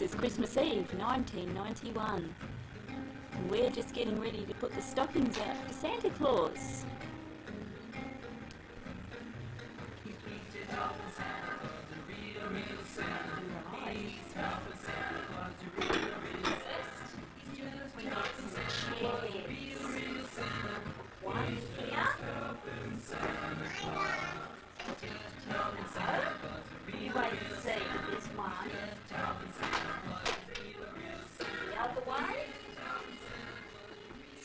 This is Christmas Eve 1991. And we're just getting ready to put the stockings out for Santa Claus.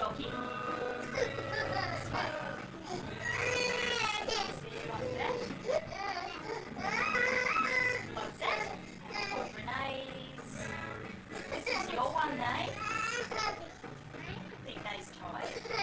doggy. Nice. Is this your one, eh? I think that is tight.